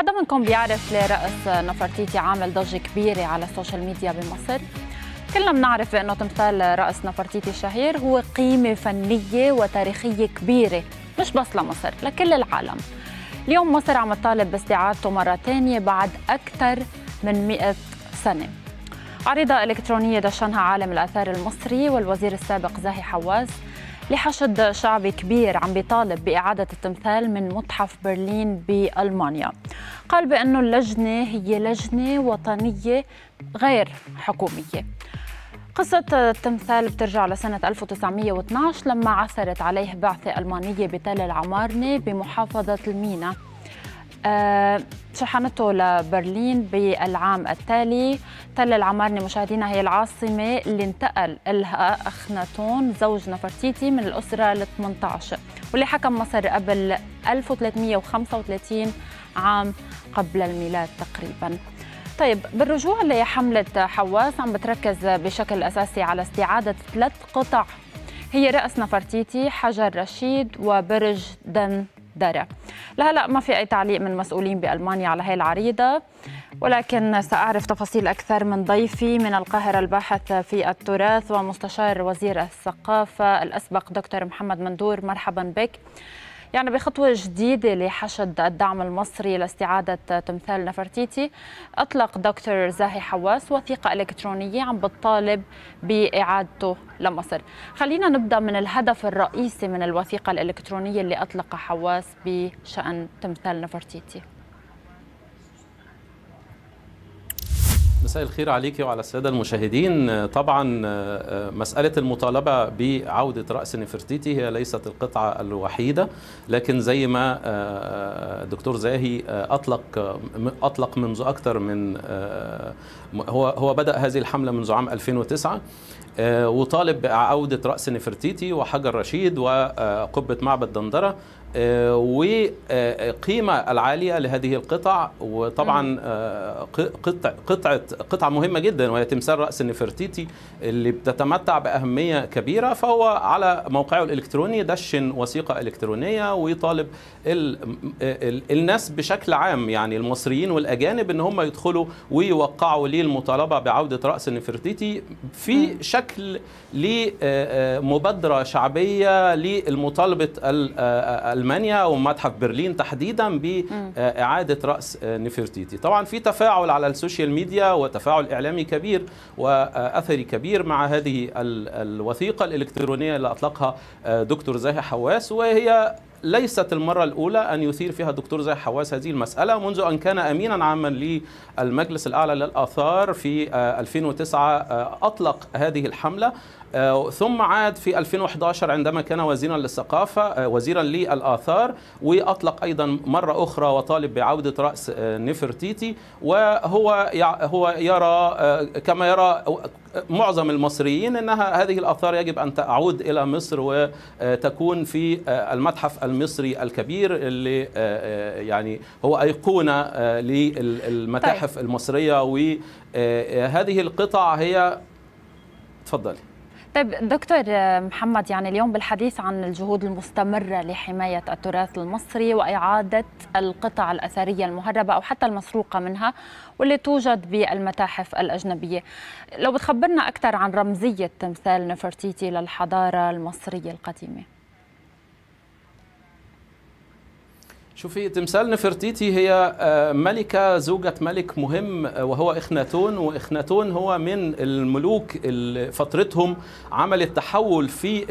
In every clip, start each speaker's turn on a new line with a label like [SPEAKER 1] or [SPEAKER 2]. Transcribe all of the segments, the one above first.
[SPEAKER 1] حدا منكم بيعرف ليه رأس نفرتيتي عامل ضجة كبيرة على السوشيال ميديا بمصر؟ كلنا بنعرف بأنه تمثال رأس نفرتيتي الشهير هو قيمة فنية وتاريخية كبيرة مش بس لمصر لكل العالم اليوم مصر عم تطالب باستعادته مرة تانية بعد أكثر من 100 سنة عريضة إلكترونية دشنها عالم الآثار المصري والوزير السابق زاهي حواس لحشد شعبي كبير عم بيطالب بإعادة التمثال من متحف برلين بألمانيا. قال بأنه اللجنة هي لجنة وطنية غير حكومية. قصة التمثال بترجع لسنة 1912 لما عثرت عليه بعثة ألمانية بتل العمارنة بمحافظة المينا. شحنته لبرلين بالعام التالي. تل العمارنة مشاهدينا هي العاصمة اللي انتقل لها أخناتون زوج نفرتيتي من الأسرة ال 18 واللي حكم مصر قبل 1335 عام قبل الميلاد تقريباً. طيب بالرجوع لحملة حواس عم بتركز بشكل أساسي على استعادة ثلاث قطع. هي رأس نفرتيتي حجر رشيد وبرج دن درة لهلا ما في أي تعليق من مسؤولين بألمانيا على هي العريضة ولكن سأعرف تفاصيل أكثر من ضيفي من القاهرة الباحث في التراث ومستشار وزير الثقافة الأسبق دكتور محمد مندور. مرحبا بك. يعني بخطوة جديدة لحشد الدعم المصري لاستعادة تمثال نفرتيتي أطلق دكتور زاهي حواس وثيقة إلكترونية عم بتطالب بإعادته لمصر. خلينا نبدأ من الهدف الرئيسي من الوثيقة الإلكترونية اللي أطلق حواس بشأن تمثال نفرتيتي.
[SPEAKER 2] مساء الخير عليك وعلى السادة المشاهدين. طبعا مسألة المطالبة بعودة رأس نفرتيتي هي ليست القطعة الوحيدة لكن زي ما دكتور زاهي أطلق أطلق منذ أكثر من هو هو بدأ هذه الحملة منذ عام 2009 وطالب بعودة رأس نفرتيتي وحجر رشيد وقبة معبد دندرة وقيمة العالية لهذه القطع. وطبعا قطع قطعة قطعة مهمة جدا وهي تمثال رأس النفرتيتي اللي بتتمتع بأهمية كبيرة فهو على موقعه الإلكتروني دشن وثيقة إلكترونية ويطالب ال ال الناس بشكل عام يعني المصريين والأجانب إن هم يدخلوا ويوقعوا للمطالبة بعودة رأس النفرتيتي في شكل لمبادرة شعبية لمطالبة ألمانيا ومتحف برلين تحديدا بإعادة رأس نفرتيتي. طبعا في تفاعل على السوشيال ميديا وتفاعل إعلامي كبير وأثري كبير مع هذه الوثيقة الإلكترونية اللي أطلقها دكتور زاهي حواس وهي ليست المرة الأولى أن يثير فيها الدكتور زاهي حواس هذه المسألة منذ أن كان أمينا عاما للمجلس الأعلى للآثار في 2009 أطلق هذه الحملة. ثم عاد في 2011 عندما كان وزيرا للثقافة وزيرا للآثار وأطلق أيضا مرة أخرى وطالب بعودة رأس نفرتيتي وهو هو يرى كما يرى معظم المصريين إنها هذه الآثار يجب أن تعود إلى مصر وتكون في المتحف المصري الكبير اللي يعني هو أيقونة للمتاحف طيب. المصرية وهذه القطع هي تفضلي
[SPEAKER 1] طيب دكتور محمد يعني اليوم بالحديث عن الجهود المستمرة لحماية التراث المصري وإعادة القطع الأثرية المهربة أو حتى المسروقة منها واللي توجد بالمتاحف الأجنبية. لو بتخبرنا أكثر عن رمزية تمثال نفرتيتي للحضارة المصرية القديمة.
[SPEAKER 2] شوفي تمثال نفرتيتي هي ملكة زوجة ملك مهم وهو إخناتون. وإخناتون هو من الملوك فترتهم عملت تحول في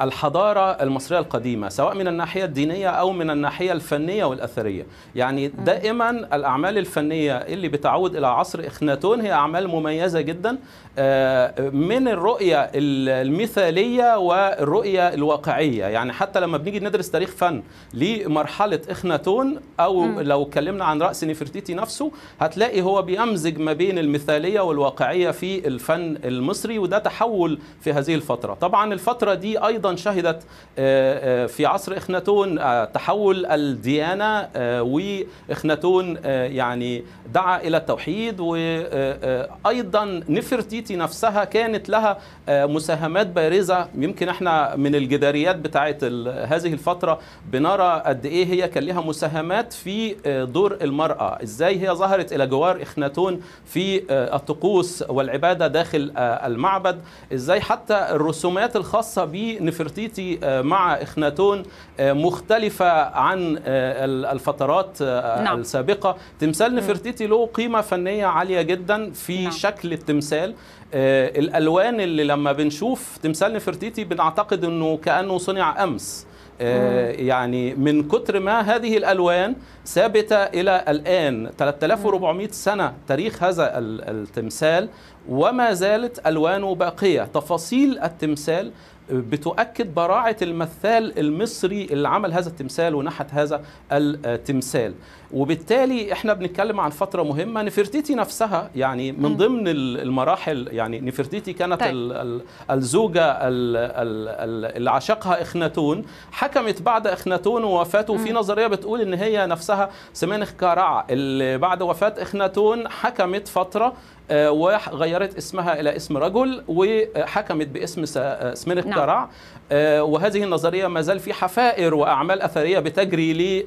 [SPEAKER 2] الحضارة المصرية القديمة سواء من الناحية الدينية أو من الناحية الفنية والأثرية. يعني دائما الأعمال الفنية اللي بتعود إلى عصر إخناتون هي أعمال مميزة جدا من الرؤية المثالية والرؤية الواقعية. يعني حتى لما بنيجي ندرس تاريخ فن لمرحلة إخناتون أو. لو اتكلمنا عن رأس نفرتيتي نفسه هتلاقي هو بيمزج ما بين المثالية والواقعية في الفن المصري وده تحول في هذه الفترة. طبعا الفترة دي أيضا أيضا شهدت في عصر إخناتون تحول الديانة وإخناتون يعني دعا إلى التوحيد وأيضا نفرتيتي نفسها كانت لها مساهمات بارزة. يمكن إحنا من الجداريات بتاعت هذه الفترة بنرى قد إيه هي كان لها مساهمات في دور المرأة. إزاي هي ظهرت إلى جوار إخناتون في الطقوس والعبادة داخل المعبد؟ إزاي حتى الرسومات الخاصة بنفرتيتي مع إخناتون مختلفة عن الفترات نعم. السابقة. تمثال نفرتيتي له قيمة فنية عالية جدا في نعم. شكل التمثال. الألوان اللي لما بنشوف تمثال نفرتيتي بنعتقد إنه كأنه صنع أمس. يعني من كتر ما هذه الألوان ثابتة إلى الآن 3400 سنة تاريخ هذا التمثال. وما زالت الوانه باقية. تفاصيل التمثال بتؤكد براعة المثال المصري اللي عمل هذا التمثال ونحت هذا التمثال. وبالتالي إحنا بنتكلم عن فترة مهمة. نفرتيتي نفسها يعني من. ضمن المراحل يعني نفرتيتي كانت طيب. الزوجة اللي عشقها إخناتون. حكمت بعد إخناتون ووفاته. في نظرية بتقول إن هي نفسها سمانخ كارع اللي بعد وفاة إخناتون حكمت فترة وغيرت اسمها إلى اسم رجل وحكمت باسم سمينخ نعم. كرع وهذه النظرية ما زال في حفائر وأعمال أثرية بتجري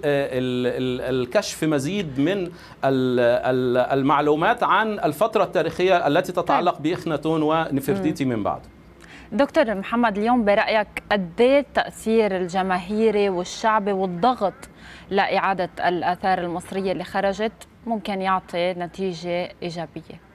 [SPEAKER 2] للكشف مزيد من المعلومات عن الفترة التاريخية التي تتعلق بإخناتون ونفرتيتي من بعد.
[SPEAKER 1] دكتور محمد اليوم برأيك قد التاثير الجماهيري والشعبي والضغط لإعادة الآثار المصرية اللي خرجت ممكن يعطي نتيجة إيجابية؟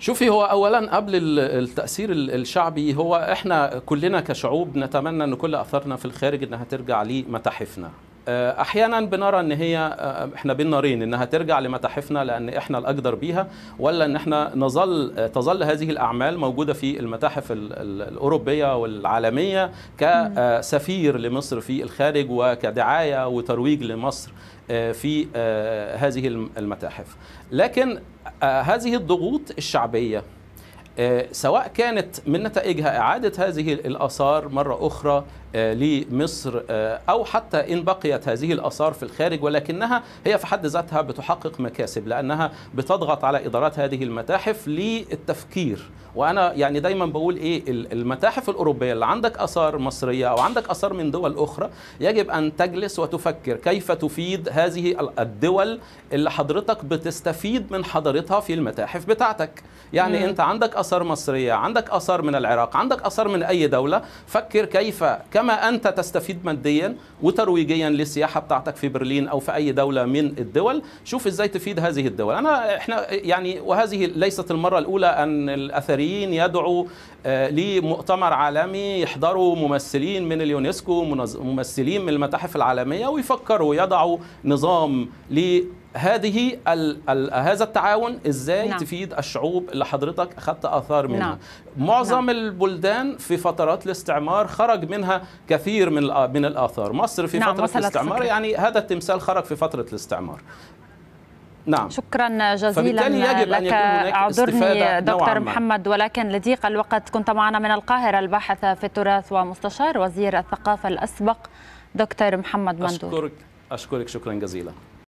[SPEAKER 2] شوفي هو اولا قبل التأثير الشعبي هو إحنا كلنا كشعوب نتمنى إن كل اثارنا في الخارج إنها ترجع لمتاحفنا. أحيانا بنرى إن هي إحنا بين نارين إنها ترجع لمتاحفنا لأن إحنا الأقدر بيها ولا إن إحنا نظل تظل هذه الأعمال موجودة في المتاحف الأوروبية والعالمية كسفير لمصر في الخارج وكدعاية وترويج لمصر في هذه المتاحف. لكن هذه الضغوط الشعبية سواء كانت من نتائجها إعادة هذه الآثار مرة أخرى لمصر أو حتى إن بقيت هذه الآثار في الخارج ولكنها هي في حد ذاتها بتحقق مكاسب لأنها بتضغط على إدارات هذه المتاحف للتفكير وأنا يعني دايما بقول إيه المتاحف الأوروبية اللي عندك آثار مصرية أو عندك آثار من دول أخرى يجب أن تجلس وتفكر كيف تفيد هذه الدول اللي حضرتك بتستفيد من حضارتها في المتاحف بتاعتك يعني مم. أنت عندك آثار مصرية عندك آثار من العراق عندك آثار من أي دولة فكر كيف كما أنت تستفيد ماديا وترويجيا للسياحة بتاعتك في برلين أو في أي دولة من الدول. شوف إزاي تفيد هذه الدول. أنا إحنا يعني وهذه ليست المرة الأولى أن الأثريين يدعوا لمؤتمر عالمي يحضروا ممثلين من اليونسكو ممثلين من المتاحف العالمية ويفكروا يضعوا نظام ل هذه ال ال هذا التعاون إزاي نعم. تفيد الشعوب اللي حضرتك أخذت آثار منها نعم. معظم نعم. البلدان في فترات الاستعمار خرج منها كثير من من الآثار مصر في نعم. فترة الاستعمار فكرة. يعني هذا التمثال خرج في فترة الاستعمار
[SPEAKER 1] نعم شكرا جزيلا يجب لك اعذرني دكتور محمد ولكن لضيق الوقت كنت معنا من القاهرة الباحث في التراث ومستشار وزير الثقافة الأسبق دكتور محمد مندور
[SPEAKER 2] أشكرك أشكرك شكرا جزيلا